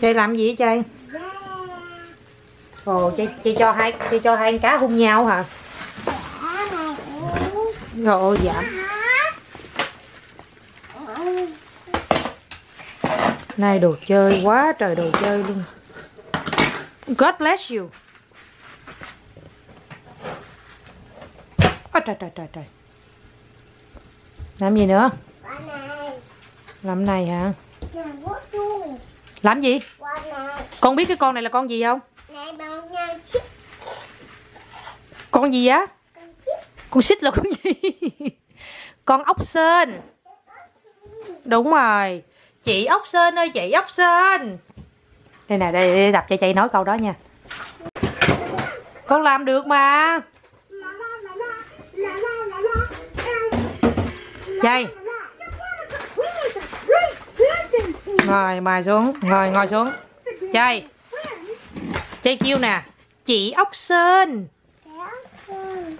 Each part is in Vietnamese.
chơi làm gì vậy chơi ồ chơi, chơi cho hai chơi cho hai con cá hung nhau hả? Ôi giảm nay đồ chơi quá trời đồ chơi luôn. God bless you. Ôi trời trời trời trời. Làm gì nữa? Làm này hả? Làm gì? Con biết cái con này là con gì không? Con gì á? Con xích là con gì? Con ốc sên. Đúng rồi. Chị ốc sên ơi chị ốc sên. Đây nè đây, đây đập cho chị nói câu đó nha. Con làm được mà. Chay Ngồi mài xuống. Ngồi ngồi xuống. Chay Chay kêu nè. Chị ốc sên.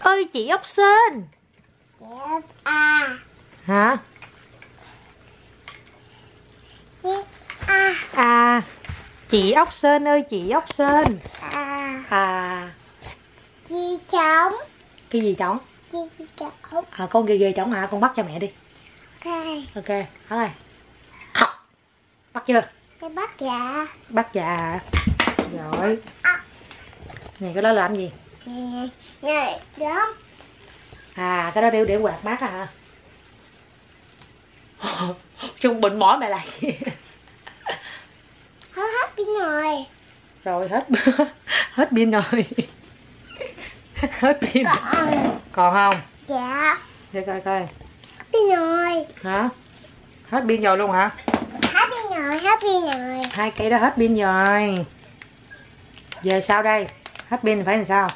Ơi chị ốc sên. Hả? À Chị ốc sên ơi chị ốc sên. À. Cái gì trống À con ghê ghê trống hả? Con bắt cho mẹ đi. Ok. Thôi Bắt chưa? Cái bát dạ. Bắt dạ. Rồi. Này cái đó là làm gì? Này này đó À cái đó để để quạt mát à Trung bệnh mỏi mày lại gì? Hết hết pin rồi. Rồi hết Hết pin rồi. Hết pin. Còn. Còn không? Dạ. Để coi coi. Pin rồi. Hả? Hết pin rồi luôn hả rồi hết pin rồi. Hai cây đó hết pin rồi. Giờ sao đây? Hết pin phải làm sao?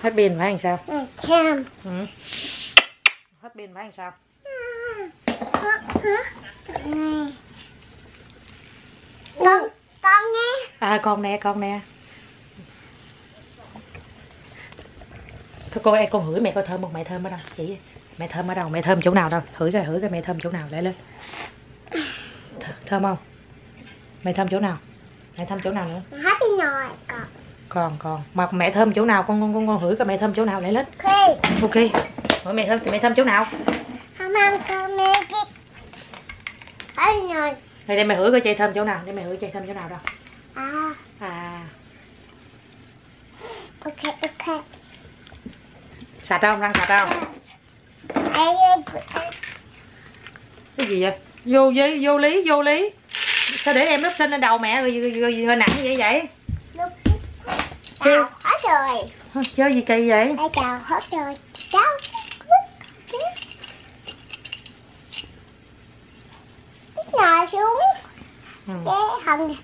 Hết pin phải làm sao? Cam ừ. Hết pin phải làm sao? Con con nghe. À con nè con nè. Thôi cô ơi con hửi mẹ coi thơm không? Mẹ thơm ở đâu chị mẹ thơm ở đâu? Mẹ thơm chỗ nào đâu? Hửi coi hửi coi mẹ thơm chỗ nào lấy lên. Th thơm không? Mẹ thơm chỗ nào? Mẹ thơm chỗ nào nữa? Hết rồi còn còn còn. Mà mẹ thơm chỗ nào? Con con con, con hửi coi mẹ thơm chỗ nào lấy lên. Khi ok. Hỏi mẹ thơm thì mẹ thơm chỗ nào? Không ăn cơm mẹ kia hết pin rồi đây đây mẹ hửi coi chơi thơm chỗ nào. Để mẹ hửi chơi thơm chỗ nào đâu à. À. Ok ok. Sạch không? Răng sạch không? Đây cái gì vậy? Vô với vô lý vô lý. Sao để em lớp sinh lên đầu mẹ rồi, rồi, rồi, rồi nặng như vậy vậy? Chào hết rồi. Chơi gì kỳ vậy? Đây chào hết rồi. Cháu ngồi xuống. Ừ. cái hồng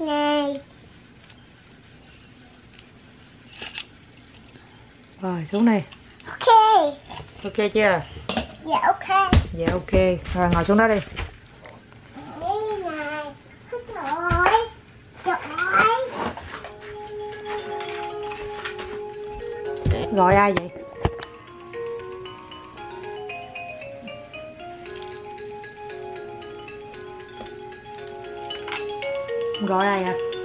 này. Rồi xuống ok ok chưa? Dạ ok. Dạ ok. Rồi ngồi xuống đó đi. Gọi ai vậy? Gọi ai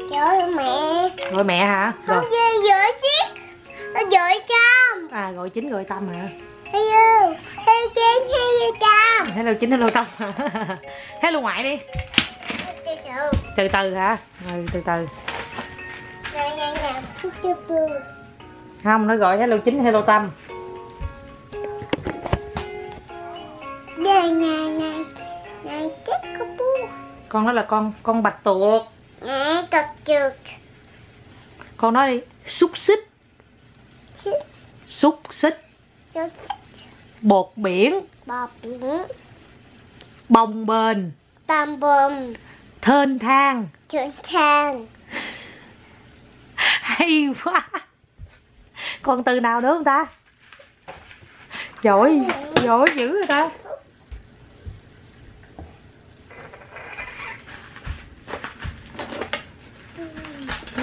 trời ơi mẹ. Gọi mẹ hả? Rồi. không về dở chiếc dở trong à gọi chính gọi tâm hả hello. Hello chén hello trong hello chính. Hello tâm hả hello ngoại đi. Từ từ hả? Rồi từ từ. Chút chút chút không nó gọi hello chính. Hello tâm con đó là con con bạch tuộc. Con nói đi. Xúc xích. Xúc xích. Chết bột biển. Bò biển bồng bềnh bầm bầm thênh thang. Chuyển sang hay quá. Còn từ nào nữa không ta? Giỏi giỏi dữ rồi ta.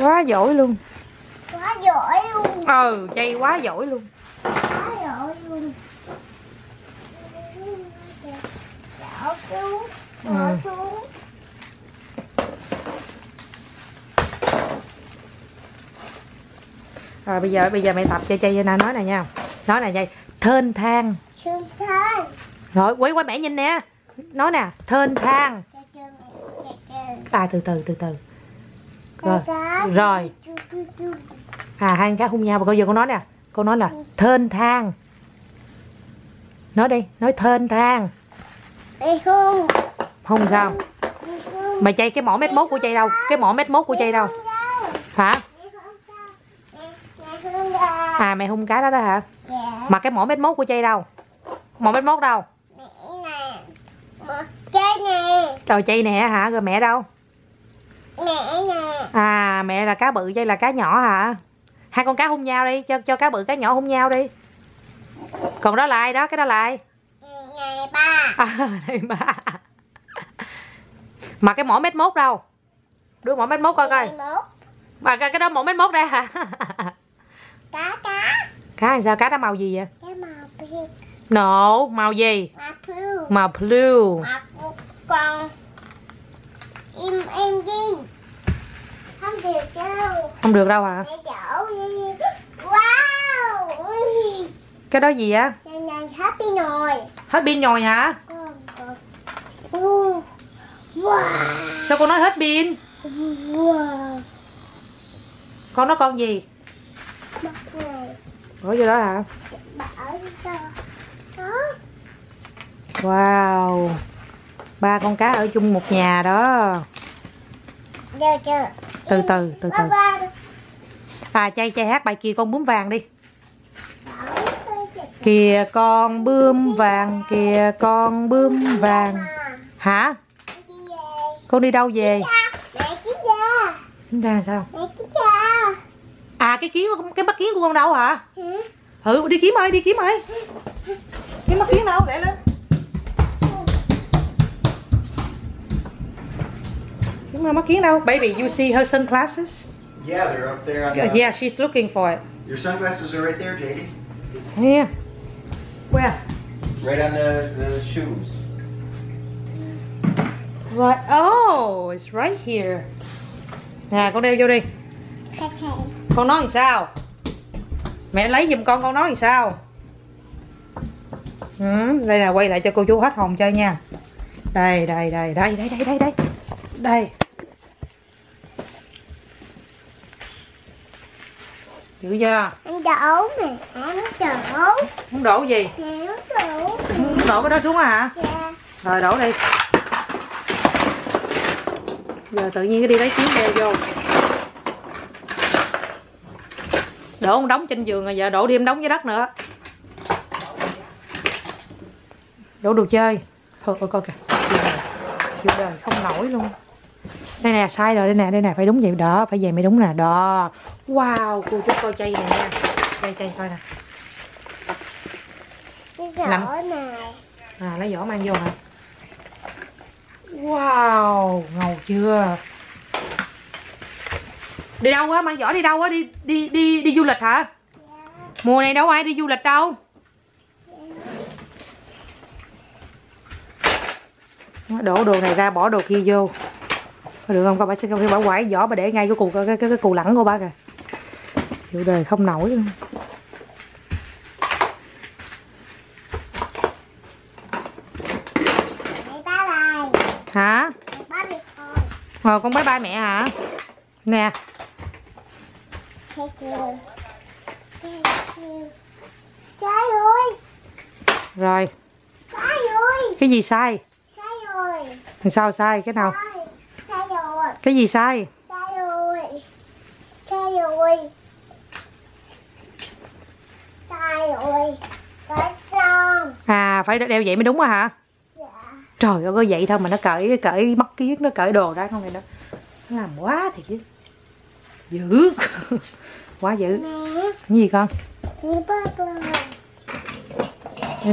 Quá giỏi luôn. Quá giỏi luôn. Ừ chay quá giỏi luôn Ừ. xuống rồi bây giờ bây giờ mẹ tập chơi chơi cho na nói nè nha. Nói nè dây thên thang. Thên thang. Rồi quấy qua mẹ nhìn nè. Nói nè thên thang. À từ từ từ từ. Rồi rồi. À hai cái hung nhau và con giờ con nói nè. Con nói là thên thang. Nói đi nói thên thang. Ê không. không sao. Mày chay cái mỏ mét mốt của chay đâu? Cái mỏ mét mốt của chay đâu? hả? À mày hung cá đó đó hả? Dạ. mà cái mỏ mét mốt của chay đâu? Mỏ mét mốt đâu? Chơi nè. trời chay nè hả? Rồi mẹ đâu? Mẹ nè. à mẹ là cá bự chay là cá nhỏ hả? Hai con cá hung nhau đi. Cho cho cá bự cá nhỏ hung nhau đi. Còn đó là ai đó? Cái đó là ai Ba. à, đây ba mà cái mỏ mét mốt đâu đưa mỏ mét mốt coi coi mà cái, cái đó mỏ mét mốt đây hả Cá cá. cá làm sao cá đó màu gì vậy Cái màu pink. nổ màu gì Màu blue. màu blue Màu con. Em em đi. Không được đâu. không được đâu hả. Wow. Cái đó gì á Nhanh nhanh happy nồi. hết pin rồi hả. Uh. Wow. sao con nói hết pin Wow. con nói con gì. Ủa vô đó hả wow ba con cá ở chung một nhà đó từ từ từ từ à chay chay hát bài kia con bướm vàng đi. Kìa con bướm vàng kìa con bướm vàng. Hả? Con đi đâu về? Chúng ta sao? À cái kiến cái mắt kiến của con đâu hả? Ừ đi kiếm ơi đi kiếm ơi cái mắt kiến đâu để lên? Kiếm mắt kiến đâu? Baby you see her sunglasses? Yeah, they're up there. On the. yeah she's looking for it. Your sunglasses are right there, JD. here Where? Right on the, the shoes. Right. Oh, it's right here. Nè, con đeo vô đi. Con nói làm sao? Mẹ lấy giùm con, con nói làm sao? Ừ, đây là quay lại cho cô chú hết hồn chơi nha. Đây, đây, đây, đây, đây, đây, đây, đây. Đây. Giữ chưa? Anh đổ mẹ. Em đổ. muốn đổ gì? Em đổ. muốn đổ cái đó xuống hả? Dạ. rồi đổ đi. Giờ tự nhiên cái đi lấy kiếm đeo vô. Đổ một đống trên giường rồi giờ đổ thêm đống dưới đất nữa. Đổ đồ chơi. Thôi coi coi kìa. Vô đời không nổi luôn đây nè sai rồi đây nè đây nè phải đúng vậy đó phải vậy mới đúng nè đó. Wow cô chú coi chay nè nha. Chay chay coi nè. Đổ này. à lấy vỏ mang vô hả? Wow ngầu chưa? Đi đâu á? Mang vỏ đi đâu á? Đi đi đi đi du lịch hả? Mùa này đâu ai đi du lịch đâu? Đổ đồ này ra bỏ đồ kia vô Được không con bà sẽ không bà quải vỏ bà để ngay cái cù cái cái, cái cù lẳng của bà kìa chịu đời không nổi luôn hả rồi con bye bye mẹ hả nè. Sai rồi. rồi Sai rồi. cái gì sai Sai rồi. Sao sai cái nào Sai. Cái gì sai Sai rồi. Sai rồi. Sai rồi. Có xong. à phải đeo vậy mới đúng á hả Dạ. trời ơi có vậy thôi mà nó cởi cởi mắt kiết nó cởi đồ ra không này nó làm quá thì chứ dữ quá dữ Mẹ. cái gì con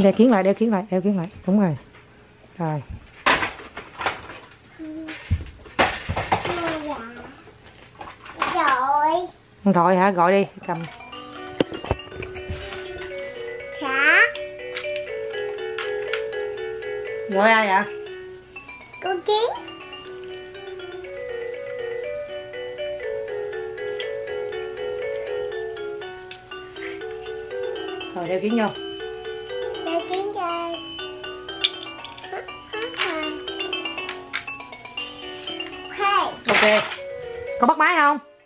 đeo kiến lại đeo kiến lại đeo kiến lại đúng rồi rồi Mẹ dạ. Rồi. gọi hả? Gọi đi cầm. Hả? gọi ai vậy? Con kiến. Rồi đeo kiến vô. Đeo kiến chơi Hey, ok. Có bắt máy không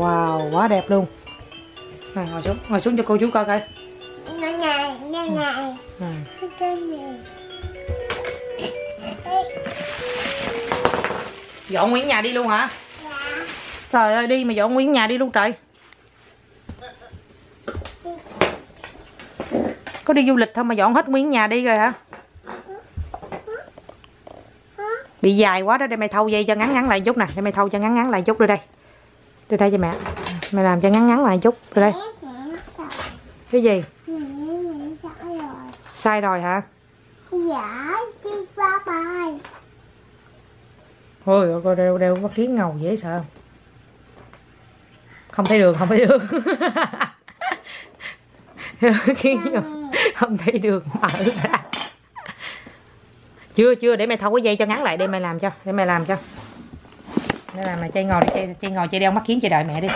wow quá đẹp luôn. Rồi ngồi xuống ngồi xuống cho cô chú coi coi. Ngày ngày ngày ừ. cái gì? Dọn nguyên nhà đi luôn hả? Dạ. Trời ơi đi mà dọn nguyên nhà đi luôn trời. Có đi du lịch thôi mà dọn hết nguyên nhà đi rồi hả? Bị dài quá đó để mày thâu dây cho ngắn ngắn lại chút nè để mày thâu cho ngắn ngắn lại chút đưa đây đưa đây cho mẹ. Mẹ làm cho ngắn ngắn lại chút. Đưa đây. Cái gì? Sai rồi hả? Dạ đi qua bài ôi coi đeo đeo mắt kiến ngầu dễ sợ. Không thấy đường không thấy đường kiến vô không thấy đường mở ra. Chưa chưa, để mày thâu cái dây cho ngắn lại, để mày làm cho, để mày làm cho để làm mày chơi ngồi đi chơi, chơi ngồi chơi đeo mắt kiến chơi đợi mẹ đi.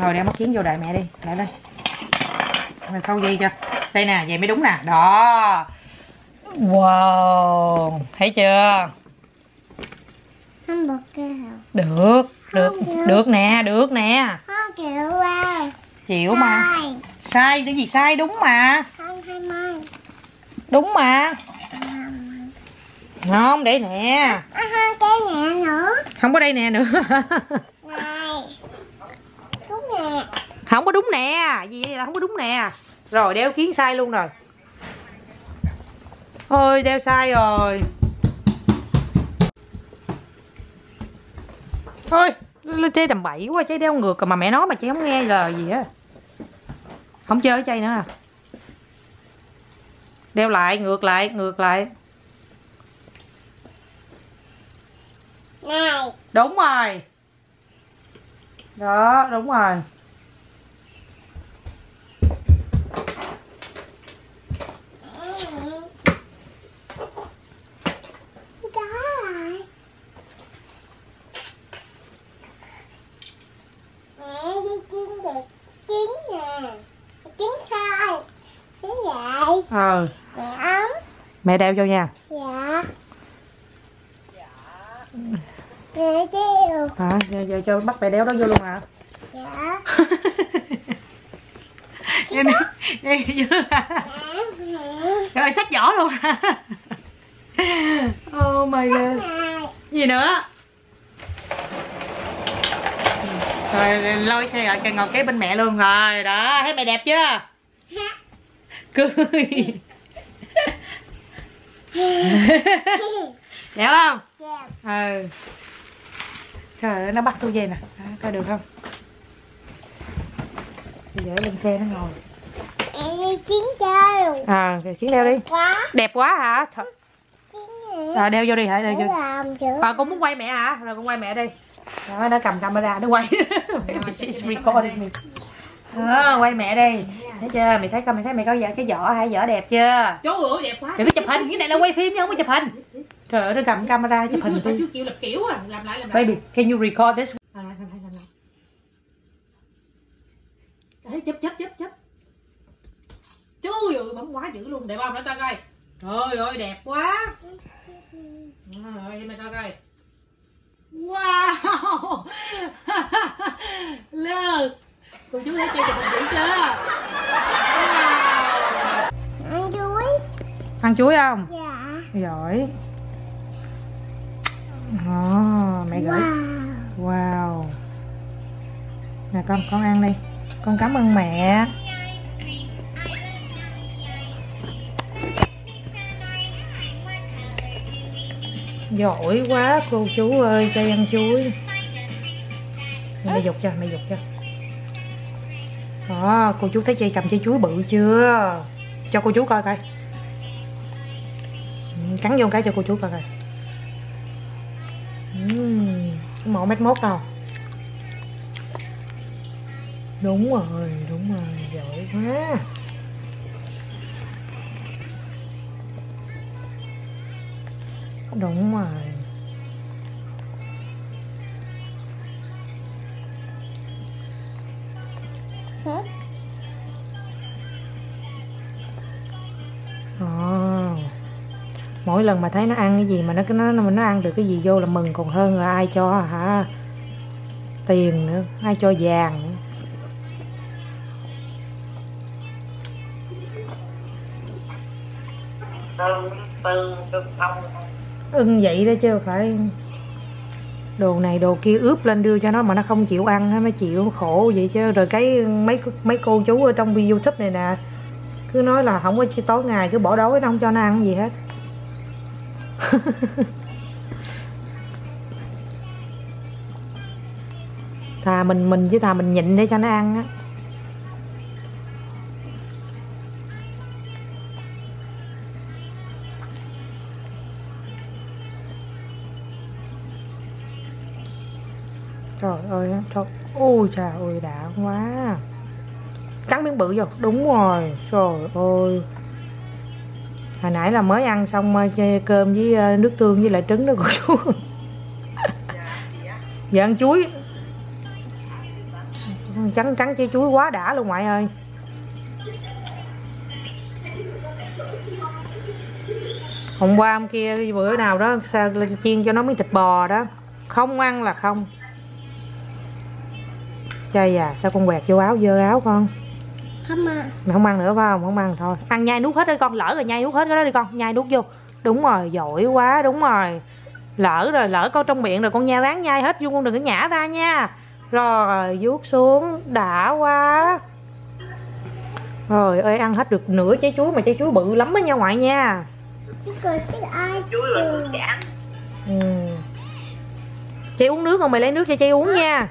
Ngồi đeo mắt kiến vô đợi mẹ đi. Lại đây mày thâu dây cho? Đây nè vậy mới đúng nè. Đó. Wow. Thấy chưa? Được được được nè được nè. Chịu mà. Sai. cái gì sai? Đúng mà. Đúng mà không để nè. À, không cái nhẹ nữa. Không có đây nè nữa. Này. Đúng nè. Không có đúng nè. Gì vậy? Là không có đúng nè. Rồi đeo kiến sai luôn rồi. Ôi đeo sai rồi. Thôi chơi tầm bậy quá chơi đeo ngược mà mẹ nói mà chị không nghe lời gì á. Không chơi với chơi nữa à. Đeo lại ngược lại ngược lại này. Đúng rồi. Đó đúng rồi. Đó rồi. Mẹ đi chiên được chín nè chín sai chín vậy ờ mẹ ấm. Mẹ đeo vô nha dạ mẹ chiều hả giờ, giờ cho bắt mẹ đeo đó vô luôn hả? Dạ. Chưa mẹ mẹ rồi sách vỏ luôn hả? Oh my god. gì nữa? Rồi lôi xe rồi ngồi kế bên mẹ luôn rồi. Đó thấy mẹ đẹp chưa? Cười. Đẹp không? Dạ. Ừ trời ơi nó bắt tôi về nè. À, coi được không? Bây giờ lên xe nó ngồi. Đi chiến chơi. Rồi à chiến đeo đi. Quá. Đẹp quá hả? Nè à, đeo vô đi hả? Đeo vô. làm chữ à, con muốn quay mẹ hả? Rồi con quay mẹ đi. Đó, nó cầm camera nó quay. She's recording me đó, quay mẹ đi. Thấy chưa? Mày thấy con mày thấy mày có vợ cái vỏ hay vỏ đẹp chưa? Trời ơi đẹp quá. Đừng có chụp hình. Cái này là quay phim chứ không có chụp hình trời ơi nó cầm camera chụp hình tao đi chưa chịu làm kiểu à Làm lại làm lại. Baby can you record this? Làm lại làm lại làm lại. Đấy, chấp chấp chấp chấp Trời ơi bấm quá dữ luôn. Đẹp không để tao coi. Trời ơi đẹp quá. Rồi để mày coi coi. Wow. Lơ. Cô chú thấy chơi chụp hình dữ chưa? Wow. Ăn chuối. Ăn chuối không? Dạ. Giỏi à, mẹ gửi. Wow. Wow nè con con ăn đi. Con cảm ơn mẹ. Giỏi quá cô chú ơi cho ăn chuối. Mẹ dục cho mẹ dục cho. Đó cô chú thấy chị cầm trái chuối bự chưa? Cho cô chú coi coi. Ừ, cắn vô cái cho cô chú coi coi. Mẫu một mét mốt đâu? Đúng rồi đúng rồi giỏi quá. Đúng rồi. Lần mà thấy nó ăn cái gì mà nó cứ nó nó ăn được cái gì vô là mừng còn hơn là ai cho hả? Tiền nữa ai cho vàng nữa. Ưng ừ, ưng vậy đó chứ phải đồ này đồ kia ướp lên đưa cho nó mà nó không chịu ăn nó mới chịu khổ vậy chứ. Rồi cái mấy mấy cô chú ở trong video youtube này nè cứ nói là không có chi tối ngày cứ bỏ đói nó không cho nó ăn gì hết. thà mình mình chứ thà mình nhịn để cho nó ăn á. Trời ơi, trời, ôi trời ơi, đã quá. Cắn miếng bự vô, đúng rồi, trời ơi hồi nãy là mới ăn xong ờ, cơm với ờ, nước tương với lại trứng đó cô chú. Giờ ăn chuối. Trắng trắng chơi chuối quá đã luôn ngoại ơi. Hôm qua hôm kia bữa nào đó sao chiên cho nó miếng thịt bò đó. Không ăn là không. Chay à sao con quẹt vô áo dơ áo con Không mày không ăn nữa phải không? Không ăn thôi. Ăn nhai nuốt hết đi con lỡ rồi nhai nuốt hết cái đó đi con. Nhai nuốt vô. Đúng rồi giỏi quá đúng rồi. Lỡ rồi lỡ con trong miệng rồi con nha ráng nhai hết vô con đừng có nhả ra nha. Rồi vuốt xuống. Đã quá. Rồi ơi ăn hết được nửa trái chuối mà trái chuối bự lắm á nha ngoại nha. Còn ai chuối là nước chả ừ. chay uống nước không? Mày lấy nước cho chay uống nha.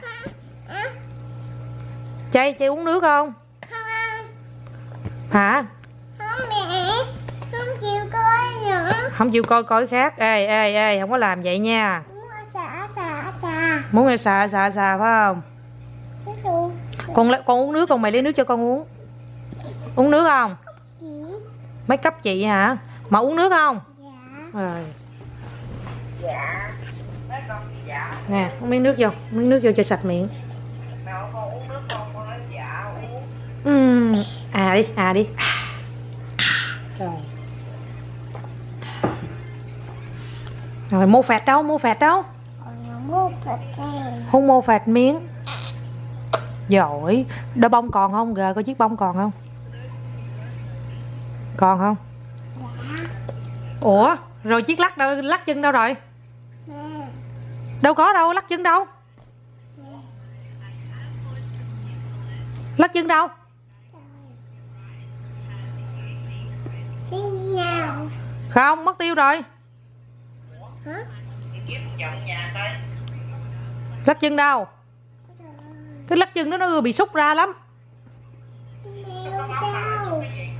Chay chay uống nước không? ăn. Hả? Không mẹ. Không chịu coi nữa. không chịu coi coi khác. Ê ê ê không có làm vậy nha. Muốn ăn xả xả xả. muốn nghe xà xà xà phải không? Con con uống nước còn mày lấy nước cho con uống. Uống nước không? Chị. mấy cấp chị hả? Mà uống nước không? Dạ. rồi. Dạ. Mấy con thì dạ. Nè uống miếng nước vô. Miếng nước vô cho sạch miệng. Nào con uống nước con con dạ à đi à đi. Rồi. Rồi mô phạt đâu mô phạt đâu? Mua không mô phạt miếng. Giỏi. Đôi bông còn không? Gờ có chiếc bông còn không? Còn không? Ủa rồi chiếc lắc đâu lắc chân đâu rồi? Nè. đâu có đâu lắc chân đâu. Lắc chân đâu Cái nào? không mất tiêu rồi. Hả? lắc chân đâu? Cái lắc chân đó nó bị xúc ra lắm.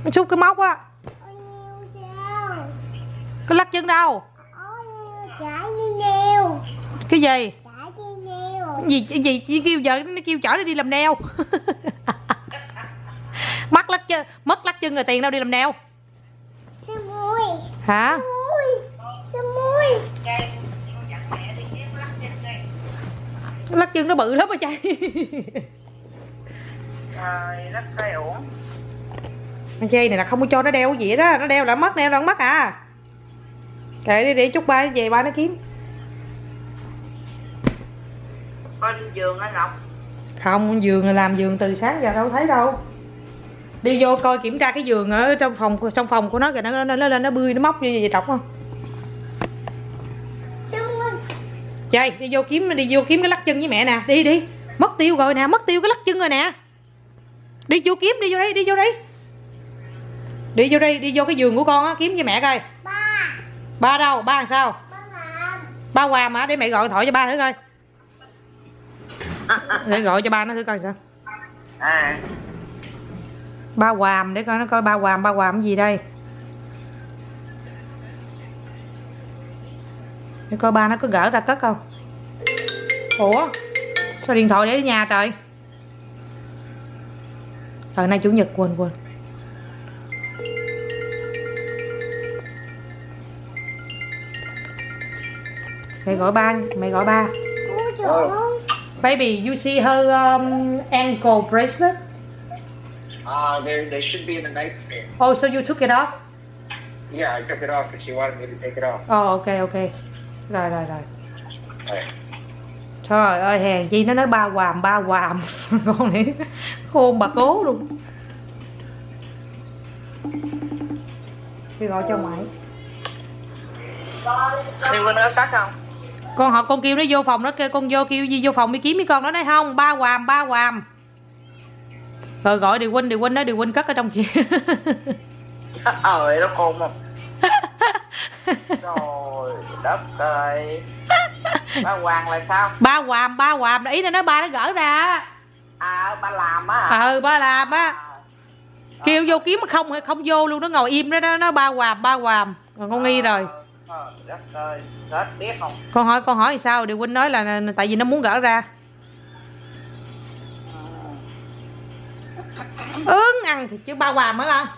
Nó xúc cái móc á. Cái lắc chân đâu? Cái gì? Gì cái gì? Chỉ kêu vợ nó kêu chở nó đi làm neo mất lắc chân mất lắc chân rồi tiền đâu đi làm neo Sư mùi. hả Mùi. Sư mùi. cây con dặn mẹ đi kiếm lắc chân nó bự lắm mà lắc cây uổng. Con trai này là không có cho nó đeo cái gì đó nó đeo là mất đeo là mất à. Kệ đi để chút ba nó về ba nó kiếm. Con giường anh ngọc. Không giường làm giường từ sáng giờ đâu thấy đâu đi vô coi kiểm tra cái giường ở trong phòng trong phòng của nó kìa nó nó nó lên nó bươi nó móc như vậy trọc không? Chơi đi vô kiếm đi vô kiếm cái lắc chân với mẹ nè. Đi đi. Mất tiêu rồi nè mất tiêu cái lắc chân rồi nè. Đi vô kiếm đi vô đây đi vô đây. Đi vô đây đi vô cái giường của con á kiếm với mẹ coi. Ba. ba đâu? Ba làm sao? Ba quà mà để mẹ gọi điện thoại cho ba thử coi. Để gọi cho ba nó thử coi sao. À ba quàm để coi nó coi ba quàm ba quàm cái gì đây? Để coi ba nó có gỡ ra cất không? Ủa? Sao điện thoại để ở nhà trời? Ờ nay chủ nhật quên quên. Mày gọi ba Mày gọi ba. Ơi. Baby, you see her um, ankle bracelet? Uh, they they should be in the nightstand. Oh, so you took it off? Yeah, I took it off because she wanted me to take it off. Oh, ok, ok. Rồi, rồi, rồi. Right. Trời ơi, hèn chi nó nói ba quàm, ba quàm. Con này khôn bà cố luôn. Đi gọi cho mày. Đi quên nữa cắt không? Con họ con kêu nó vô phòng nó kêu con vô kêu gì vô phòng đi kiếm với con nó nói không, ba quàm, ba quàm. Rồi gọi điều huynh, điều huynh nói điều huynh cất ở trong kia. Ờ, nó khôn không? Trời đất ơi. Ba Hoàng là sao? ba quàm, ba quàm, ý là nói ba nó gỡ ra. À, ba làm á hả? Ừ, ba làm á. kêu vô kiếm mà không không vô luôn nó ngồi im đó nó nó ba quàm ba quàm còn con nghi rồi Trời đất ơi, biết không? con hỏi con hỏi thì sao điều huynh nói là tại vì nó muốn gỡ ra ướng ăn thì chứ ba quàm hả con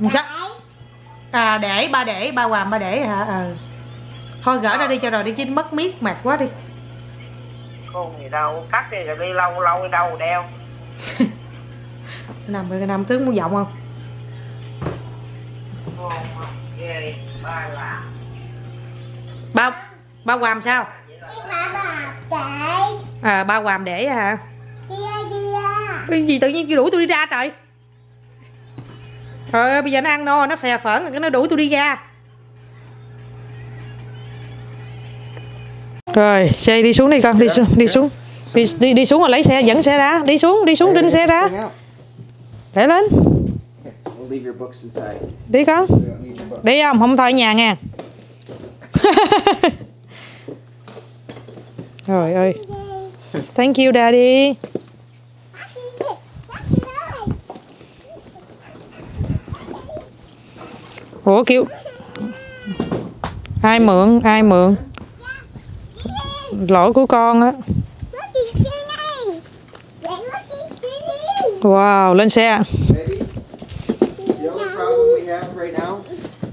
Dạ. Sao à để ba để ba quàm ba để hả ờ thôi gỡ ra đi cho rồi đi chứ mất miết mệt quá đi Khôn gì đâu, cắt đi rồi đi lâu lâu đi đâu đeo. nằm cái nằm tướng muốn giọng không ba ba ba quàm sao bà bà chạy. à ba quàm để hả cái gì tự nhiên kêu đuổi tôi đi ra trời? Trời ơi bây giờ nó ăn no nó phè phởn rồi cái nó đuổi tôi đi ra. Rồi xe đi xuống đi con đi xuống đi xuống. Đi đi, đi xuống rồi lấy xe dẫn xe ra. Đi xuống đi xuống trên xe ra. Để lên. Đi con. Đi không? Không thôi nhà nha rồi ơi. Thank you daddy Bác đi đi. Bác đi ơi ủa kêu ai mượn ai mượn lỗi của con á wow lên xe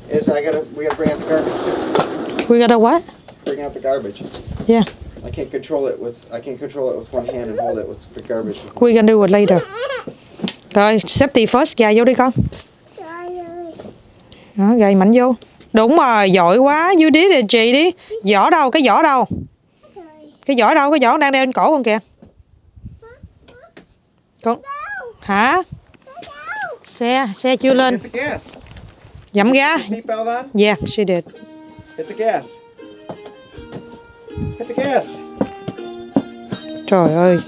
is I gotta we gotta bring out the garbage too. we got a what Bring out the garbage. yeah I can't control it with I can't control it with one hand and hold it with the garbage. we can do it later rồi safety first gài vô đi con. Đó, gài mạnh vô. Đúng rồi giỏi quá. You did it chị đi. Vỏ đâu? Cái vỏ đâu? Cái vỏ đâu? Cái vỏ đang đeo trên cổ con kìa. Con hả? Xe xe chưa lên. Dậm ga. Yeah she did. Hit the gas. Hit the gas. trời ơi.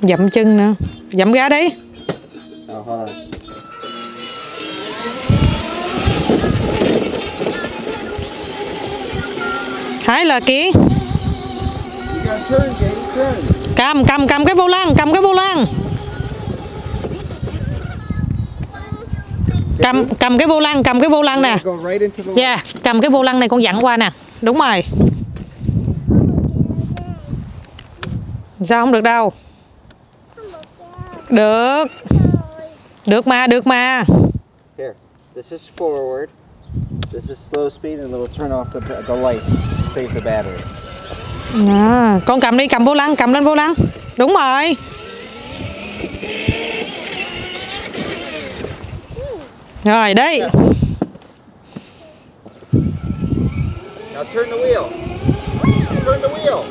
Dậm chân nữa. Dậm ga đi. Oh, hold on. Thái là kỹ cầm cầm cầm cái vô lăng cầm cái vô lăng. Cầm cầm cái vô lăng cầm cái vô lăng nè. Yeah cầm cái vô lăng này con dặn qua nè. Đúng rồi. Sao không được đâu? Được. Được mà được mà. Here, this is forward. This is slow speed, and it'll turn off the, the lights to save the battery. à, con cầm đi cầm vô lăng cầm lên vô lăng đúng rồi rồi đi Now turn the wheel. Turn the wheel.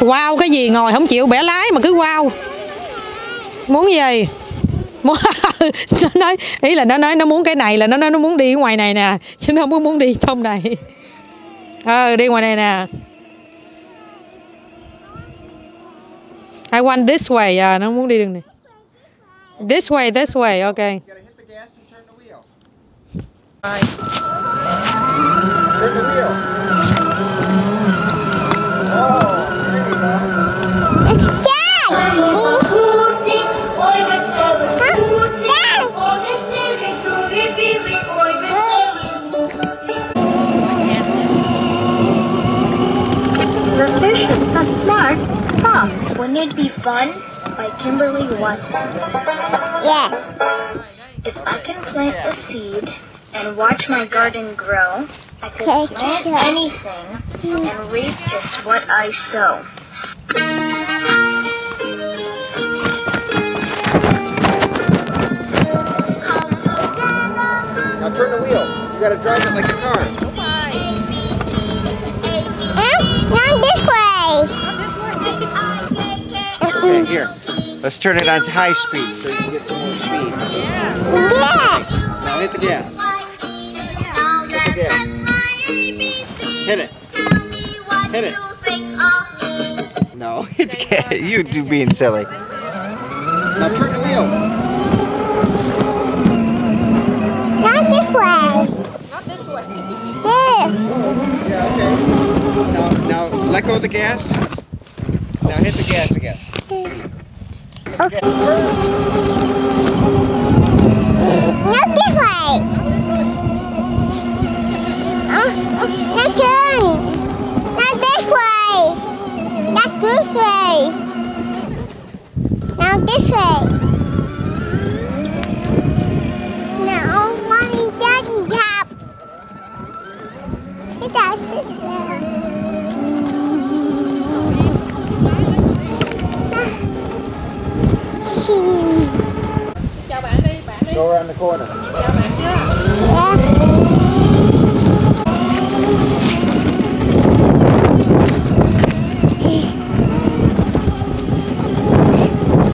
wow cái gì ngồi không chịu bẻ lái mà cứ wow muốn gì muốn nó nói ý là nó nói nó muốn cái này là nó nói nó muốn đi ở ngoài này nè chứ nó không có muốn đi trong này. Ờ đi ngoài này nè. I want this way. À, nó muốn đi đường này. This way this way ok. You The fish is so smart, soft. Wouldn't it be Fun by Kimberly Watson. Yes. If I can plant a seed and watch my garden grow, I could Okay, plant yes. anything and reap just what I sow. Now turn the wheel. You gotta drive it like a car. Huh? Not this way. Okay, here. Let's turn it on to high speed so you can get some more speed. Yes. Now hit the gas. Hit the gas. Hit it. Hit it. No, hit the gas. You do being silly. Now turn the wheel. Not this way. Not this way. This. Yeah, okay. Now, now let go of the gas. Now hit the gas again. Gas. Not this way. Uh, not turn. Not this way. Not this way. Now this way. No, mommy, daddy, help. Sit down, sit down. Go around the corner. Yeah.